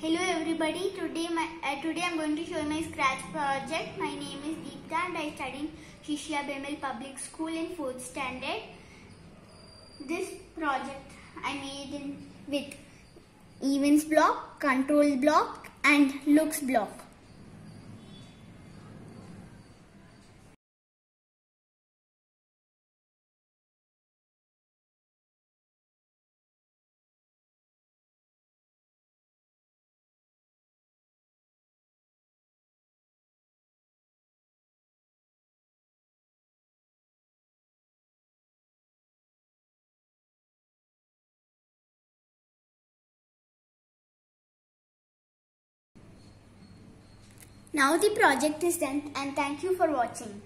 everybody. Today, my, uh, today I'm going to show my scratch project. My name is Deepta and I study in Shishya BEML Public School in 4th standard. This project I made in with events block, control block and looks block. Now the project is done and thank you for watching.